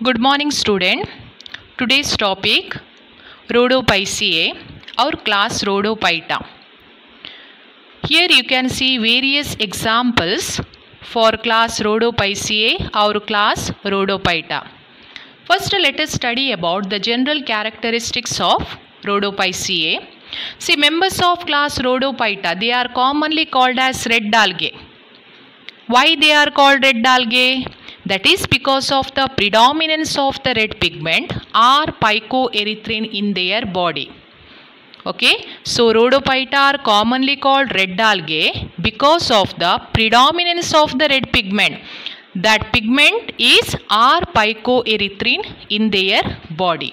Good morning student. Today's topic Rhodophyceae or class Rhodophyta. Here you can see various examples for class Rhodophyceae or class Rhodophyta. First let us study about the general characteristics of Rhodophyceae. See members of class Rhodophyta they are commonly called as red algae. Why they are called red algae? That is because of the predominance of the red pigment or phycoerythrin in their body. Okay, so rhodophyta are commonly called red algae because of the predominance of the red pigment. That pigment is R phycoerythrin in their body.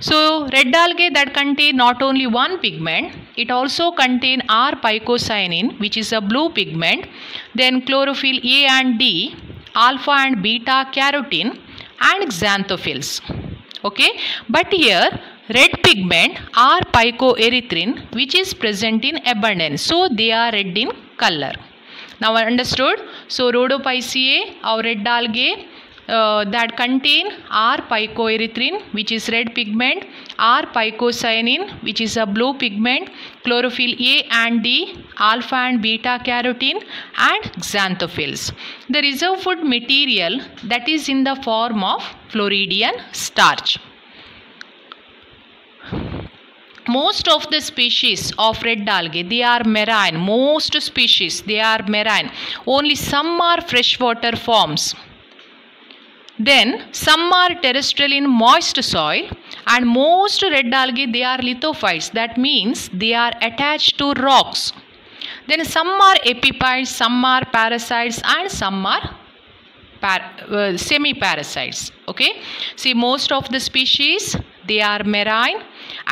So red algae that contain not only one pigment, it also contain R phycocyanin which is a blue pigment, then chlorophyll A and D, alpha and beta carotene and xanthophylls. Okay, but here red pigment R phycoerythrin which is present in abundance. So they are red in color. Now understood? So rhodophyceae or red algae uh, that contain R phycoerythrin which is red pigment, R phycocyanin which is a blue pigment, chlorophyll A and D, alpha and beta carotene and xanthophylls. The reserve food material that is in the form of Floridean starch. Most of the species of red algae they are marine. Most species they are marine. Only some are freshwater forms. Then some are terrestrial in moist soil and most red algae they are lithophytes that means they are attached to rocks. Then some are epiphytes, some are parasites and some are par- uh, semi-parasites. Okay. See most of the species they are marine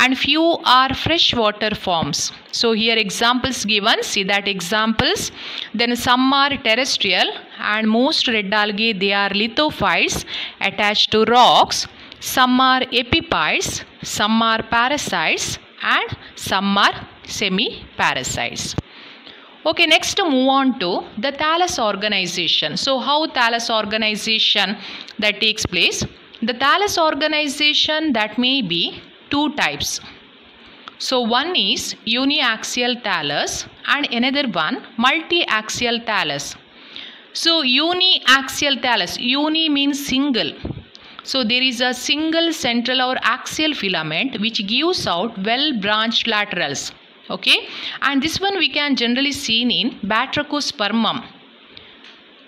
and few are freshwater forms. So here examples given, see that examples. Then some are terrestrial and most red algae they are lithophytes attached to rocks. Some are epiphytes, some are parasites and some are semi-parasites. Okay, next to move on to the thallus organization. So how thallus organization that takes place? The thallus organization that may be two types. So one is uniaxial thallus and another one multi-axial thallus. So uniaxial thallus, uni means single. So there is a single central or axial filament which gives out well branched laterals. Okay, and this one we can generally seen in Batrachospermum.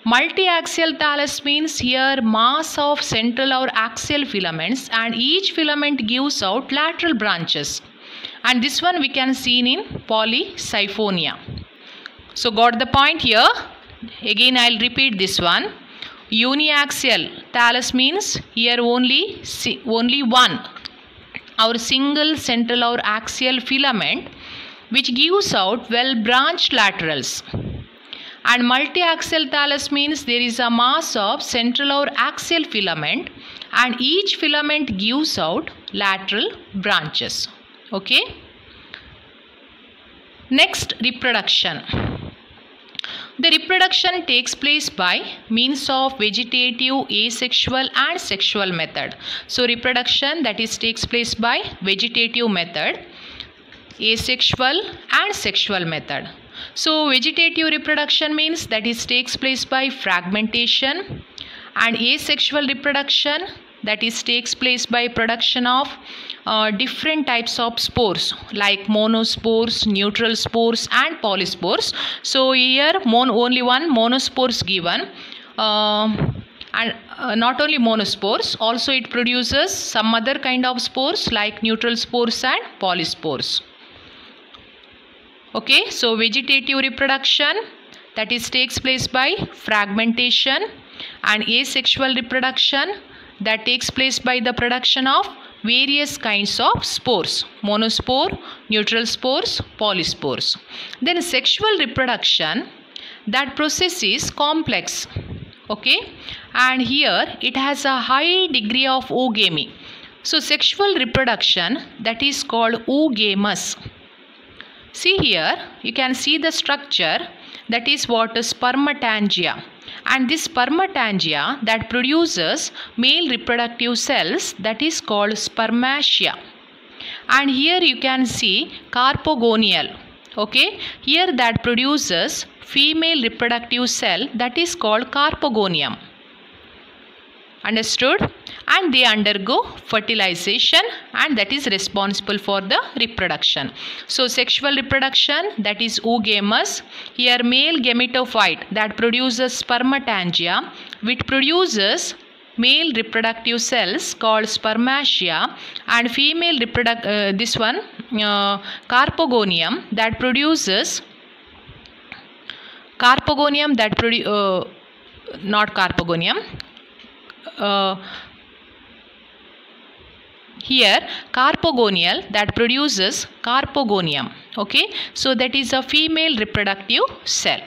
Multi-axial thallus means here mass of central or axial filaments and each filament gives out lateral branches. And this one we can see in Polysiphonia. So got the point here? Again I'll repeat this one. Uniaxial thallus means here only, only one our single central or axial filament which gives out well branched laterals and multi-axial thallus means there is a mass of central or axial filament and each filament gives out lateral branches. Okay? Next reproduction. The reproduction takes place by means of vegetative asexual and sexual method. So reproduction that is takes place by vegetative method asexual and sexual method so vegetative reproduction means that is takes place by fragmentation and asexual reproduction that is takes place by production of uh, different types of spores like monospores, neutral spores and polyspores. So here mon only one monospores given. Uh, and uh, not only monospores also it produces some other kind of spores like neutral spores and polyspores okay so vegetative reproduction that is takes place by fragmentation. And asexual reproduction that takes place by the production of various kinds of spores. Monospore neutral spores polyspores. Then sexual reproduction that process is complex. Okay and here it has a high degree of oogamy so sexual reproduction that is called oogamous See here, you can see the structure that is what is spermatangia and this spermatangia that produces male reproductive cells that is called spermatia and here you can see carpogonial okay? Here that produces female reproductive cell that is called carpogonium understood. And they undergo fertilization and that is responsible for the reproduction. So sexual reproduction that is oogamous here male gametophyte that produces spermatangia which produces male reproductive cells called spermatia and female reproduct uh, this one uh, carpogonium that produces carpogonium that produce uh, not carpogonium uh, here carpogonial that produces carpogonium okay? So that is a female reproductive cell.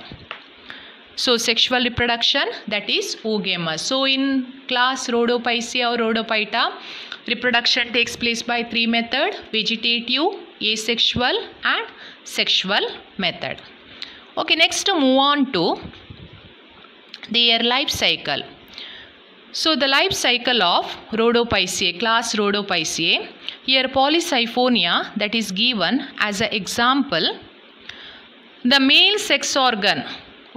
So sexual reproduction that is oogamous so in class rhodophyceae or rhodophyta reproduction takes place by three method vegetative asexual and sexual method. Okay next to move on to their life cycle so the life cycle of Rhodophyceae, class Rhodophyceae, here Polysiphonia that is given as an example. The male sex organ,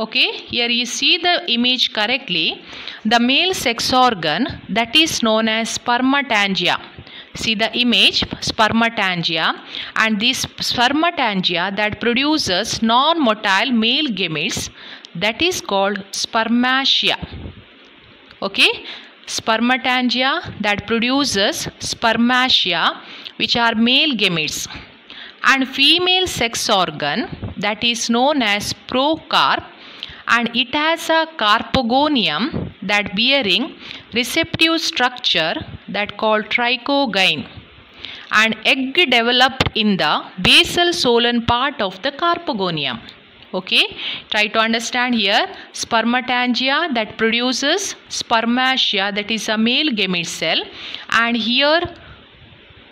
okay, here you see the image correctly. The male sex organ that is known as spermatangia. See the image spermatangia and this spermatangia that produces non-motile male gametes that is called spermatia okay? Spermatangia that produces spermatia which are male gametes. And female sex organ that is known as procarp and it has a carpogonium that bearing receptive structure that called trichogyne and egg developed in the basal solan part of the carpogonium okay? Try to understand here. Spermatangia that produces spermatia that is a male gamete cell. And here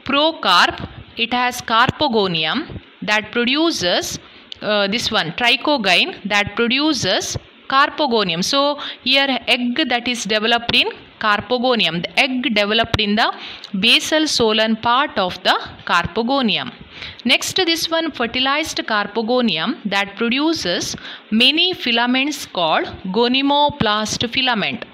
procarp it has carpogonium that produces uh, this one trichogyne that produces carpogonium so here egg that is developed in carpogonium. The egg developed in the basal solan part of the carpogonium. Next to this one fertilized carpogonium that produces many filaments called gonimoblast filament.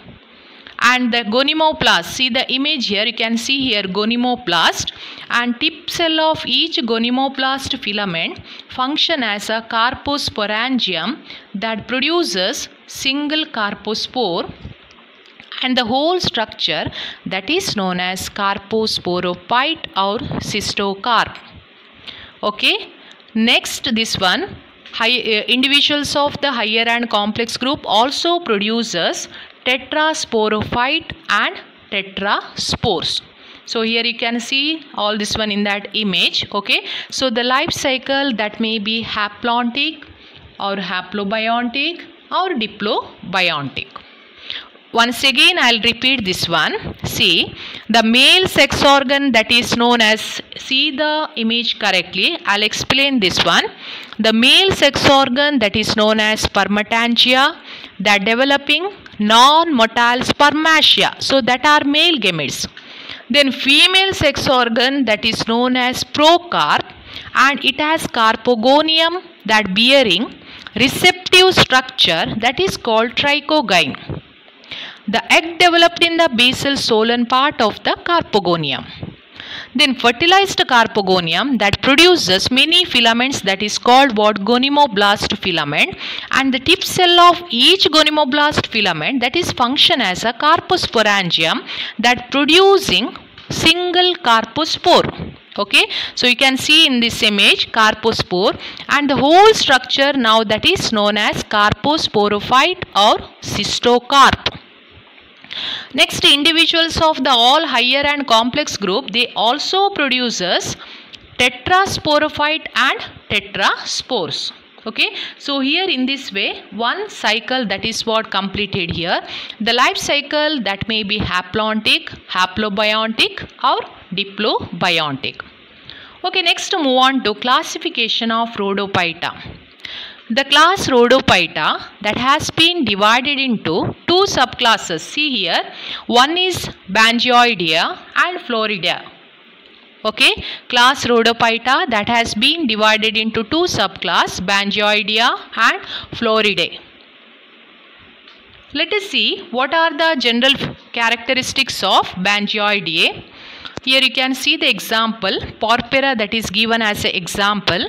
And the gonimoblast see the image here you can see here gonimoblast and tip cell of each gonimoblast filament function as a carposporangium that produces single carpospore and the whole structure that is known as carposporophyte or cystocarp. Okay? Next this one high, uh, individuals of the higher and complex group also produces tetrasporophyte and tetraspores. So here you can see all this one in that image. Okay? So the life cycle that may be haplontic or haplobiontic or diplobiontic once again I'll repeat this one. See the male sex organ that is known as see the image correctly I'll explain this one. The male sex organ that is known as spermatangia that developing non-motile spermatia so that are male gametes. Then female sex organ that is known as procarp and it has carpogonium that bearing receptive structure that is called trichogyne the egg developed in the basal solan part of the carpogonium. Then fertilized carpogonium that produces many filaments that is called what? Gonimoblast filament. And the tip cell of each gonimoblast filament that is function as a carposporangium that producing single carpospore okay? So you can see in this image carpospore and the whole structure now that is known as carposporophyte or cystocarp Next, individuals of the all higher and complex group, they also produces tetrasporophyte and tetraspores. Okay? So here in this way one cycle that is what completed here. The life cycle that may be haplontic haplobiontic or diplobiontic. Okay next to move on to classification of rhodophyta The class Rhodophyta that has been divided into two subclasses. See here, one is Bangioideae and Florideae. Okay, class Rhodophyta that has been divided into two subclass Bangioidea and Florideae. Let us see what are the general characteristics of Bangioideae. Here you can see the example, Porphyra that is given as an example.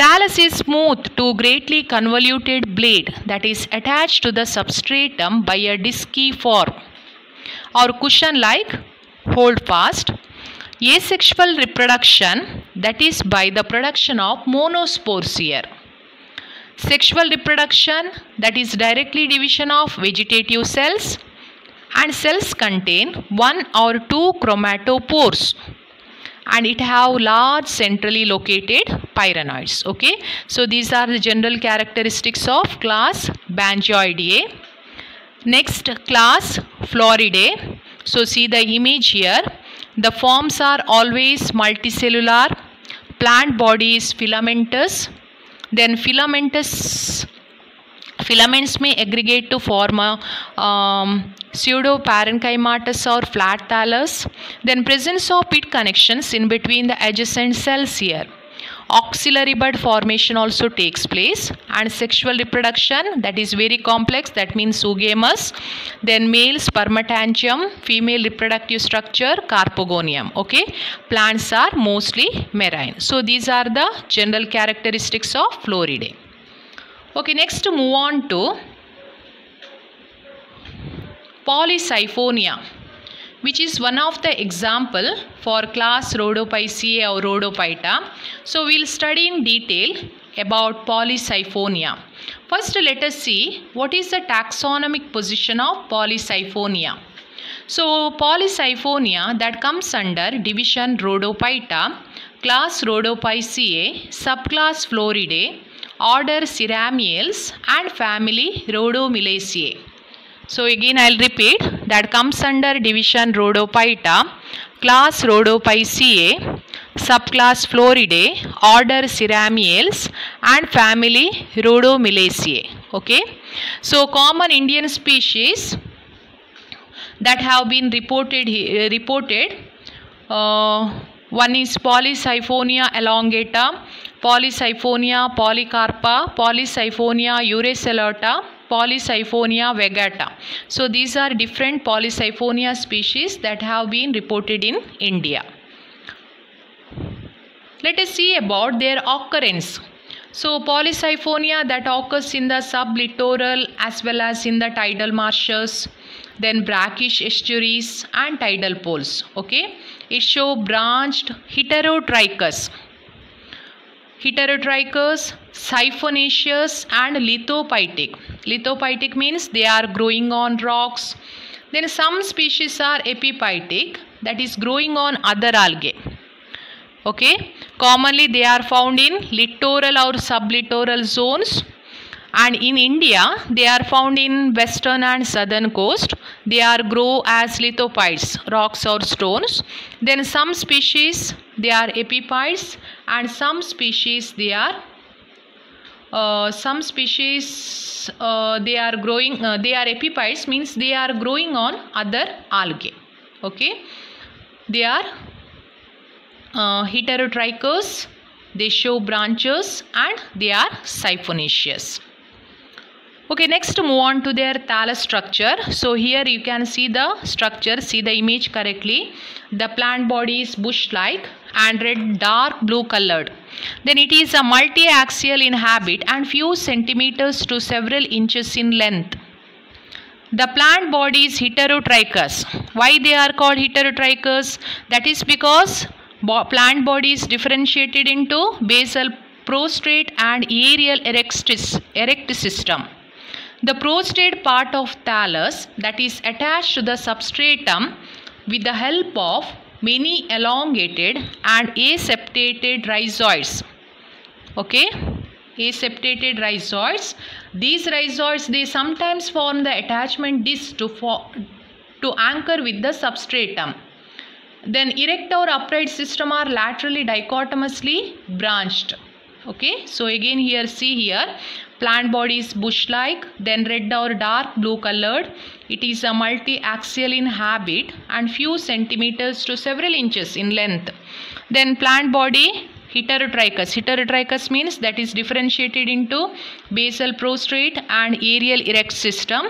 Thallus is smooth to greatly convoluted blade that is attached to the substratum by a disky form or cushion like hold fast. Asexual reproduction that is by the production of monospores here. Sexual reproduction that is directly division of vegetative cells and cells contain one or two chromatophores and it have large centrally located pyrenoids okay? So these are the general characteristics of class bangioideae next class florideae. So see the image here. The forms are always multicellular. Plant body is filamentous. Then filamentous filaments may aggregate to form a um, pseudo parenchymatous or flat thallus then presence of pit connections in between the adjacent cells here. Auxiliary bud formation also takes place and sexual reproduction that is very complex that means oogamous then male spermatangium female reproductive structure carpogonium okay? Plants are mostly marine. So these are the general characteristics of florideae okay next to move on to polysiphonia which is one of the example for class Rhodophyceae or Rhodophyta. So we'll study in detail about polysiphonia. First let us see what is the taxonomic position of polysiphonia. So polysiphonia that comes under division Rhodophyta, class Rhodophyceae, subclass Florideae, order Ceramiales and family Rhodomelaceae. So again I will repeat that comes under division Rhodophyta, class Rhodophyceae, subclass Florideae, order Ceramiales and family Rhodomelaceae. Okay. So common Indian species that have been reported reported uh, one is Polysiphonia elongata, Polysiphonia polycarpa, Polysiphonia urceolata, Polysiphonia vegata. So these are different Polysiphonia species that have been reported in India. Let us see about their occurrence. So Polysiphonia that occurs in the sublittoral as well as in the tidal marshes, then brackish estuaries and tidal pools. Okay, it show branched heterotrichous heterotrichous, siphonaceous and lithophytic. Lithophytic means they are growing on rocks. Then some species are epiphytic that is growing on other algae. Okay, commonly they are found in littoral or sublittoral zones and in India they are found in western and southern coast. They are grow as lithophytes, rocks or stones. Then some species they are epiphytes and some species they are uh, some species uh, they are growing uh, they are epiphytes means they are growing on other algae. Okay? They are uh, heterotrichous they show branches and they are siphonaceous okay next move on to their thallus structure. So here you can see the structure see the image correctly. The plant body is bush like and red dark blue colored. Then it is a multi-axial in habit and few centimeters to several inches in length. The plant body is heterotrichous why they are called heterotrichous that is because plant body is differentiated into basal prostrate and aerial erect, erect system the prostrate part of thallus that is attached to the substratum with the help of many elongated and aseptated rhizoids. Okay, aseptated rhizoids. These rhizoids they sometimes form the attachment disc to, to anchor with the substratum. Then erect or upright system are laterally dichotomously branched. okay so again here see here plant body is bush like then red or dark blue colored. It is a multi-axial in habit and few centimeters to several inches in length. Then plant body heterotrichous heterotrichous means that is differentiated into basal prostrate and aerial erect system.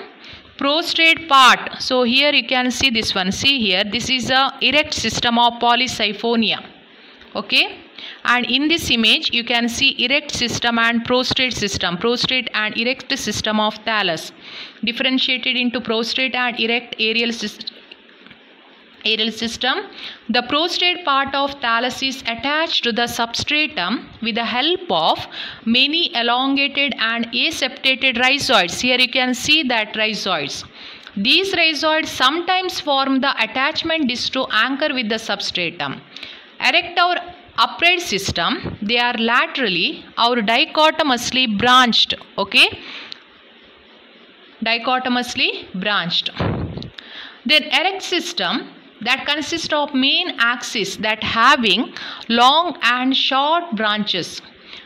Prostrate part. So here you can see this one. See here this is a erect system of polysiphonia okay and in this image you can see erect system and prostrate system prostrate and erect system of thallus differentiated into prostrate and erect aerial system aerial system. The prostrate part of thallus is attached to the substratum with the help of many elongated and aseptated rhizoids. Here you can see that rhizoids. These rhizoids sometimes form the attachment disc to anchor with the substratum. Erect or upright system, they are laterally or dichotomously branched. Okay, dichotomously branched. Then erect system, that consists of main axis that having long and short branches.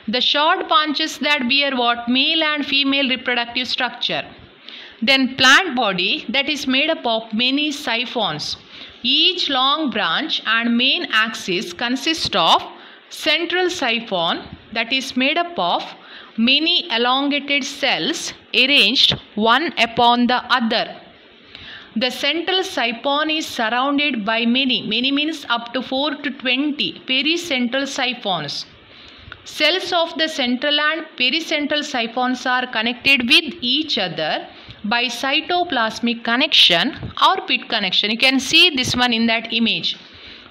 The short branches that bear what male and female reproductive structure. Then plant body that is made up of many siphons. Each long branch and main axis consist of central siphon that is made up of many elongated cells arranged one upon the other the central siphon is surrounded by many, many means up to 4 to 20 pericentral siphons. Cells of the central and pericentral siphons are connected with each other by cytoplasmic connection or pit connection. You can see this one in that image.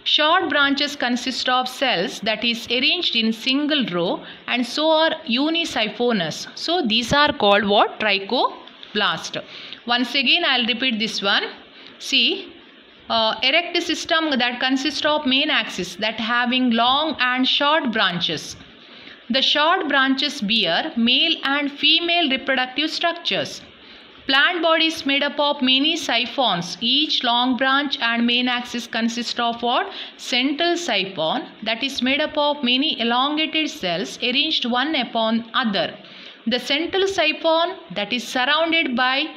Short branches consist of cells that is arranged in single row and so are unisiphonous. So these are called what? Trichoblast. Once again I will repeat this one. See uh, erect system that consists of main axis that having long and short branches. The short branches bear male and female reproductive structures. Plant body is made up of many siphons. Each long branch and main axis consist of what? Central siphon that is made up of many elongated cells arranged one upon other. The central siphon that is surrounded by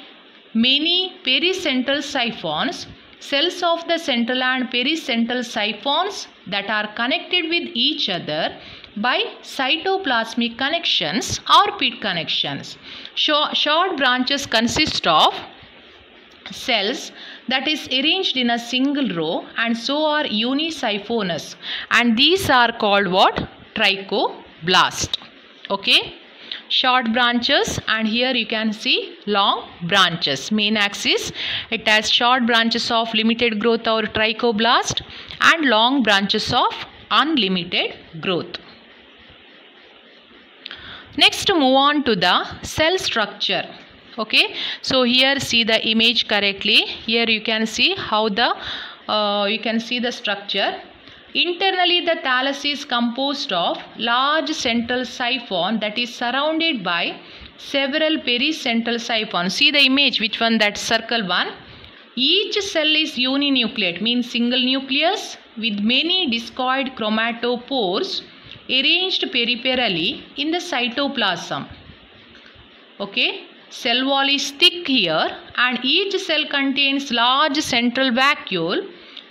many pericentral siphons, cells of the central and pericentral siphons that are connected with each other by cytoplasmic connections or pit connections. Short branches consist of cells that is arranged in a single row and so are unisiphonous and these are called what? Trichoblast. Okay short branches and here you can see long branches. Main axis it has short branches of limited growth or trichoblast and long branches of unlimited growth. Next move on to the cell structure. Okay, so here see the image correctly. Here you can see how the uh, you can see the structure Internally, the thallus is composed of large central siphon that is surrounded by several pericentral siphons. See the image, which one? That circle one. Each cell is uninucleate, means single nucleus with many discoid chromatophores arranged peripherally in the cytoplasm. Okay, cell wall is thick here and each cell contains large central vacuole.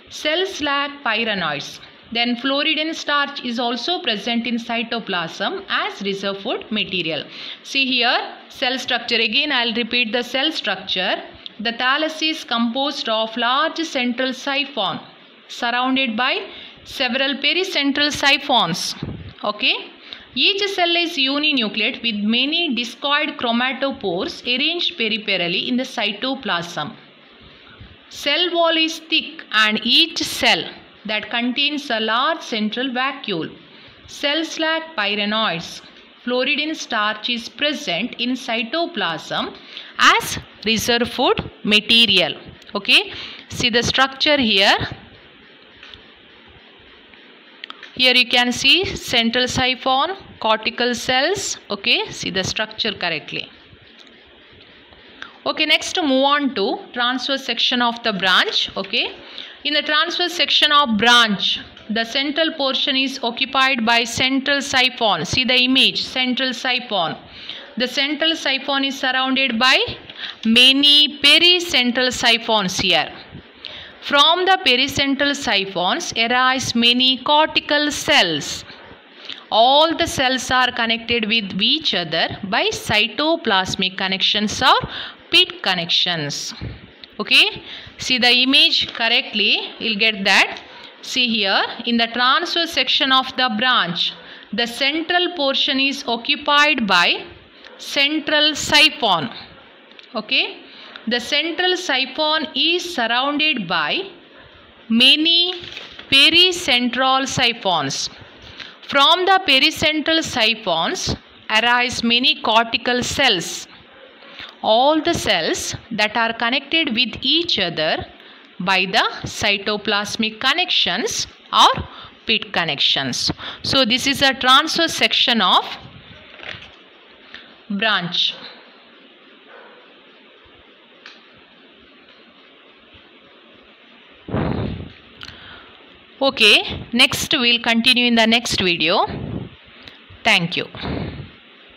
Cells lack pyrenoids. Then floridean starch is also present in cytoplasm as reserve food material. See here cell structure again I will repeat the cell structure. The thallus is composed of large central siphon surrounded by several pericentral siphons. Okay. Each cell is uninucleate with many discoid chromatophores arranged peripherally in the cytoplasm. Cell wall is thick and each cell that contains a large central vacuole. Cells lack pyrenoids. Floridean starch is present in cytoplasm as reserve food material. Okay, see the structure here. Here you can see central siphon, cortical cells. Okay, see the structure correctly. Okay, next to move on to transverse section of the branch. Okay, in the transverse section of branch, the central portion is occupied by central siphon. See the image, central siphon. The central siphon is surrounded by many pericentral siphons here. From the pericentral siphons arise many cortical cells. All the cells are connected with each other by cytoplasmic connections or pit connections. Okay, see the image correctly, you'll get that. See here, in the transverse section of the branch, the central portion is occupied by central siphon. Okay, the central siphon is surrounded by many pericentral siphons. From the pericentral siphons arise many cortical cells. All the cells that are connected with each other by the cytoplasmic connections or pit connections. So this is a transverse section of branch. Okay, next we'll continue in the next video. Thank you.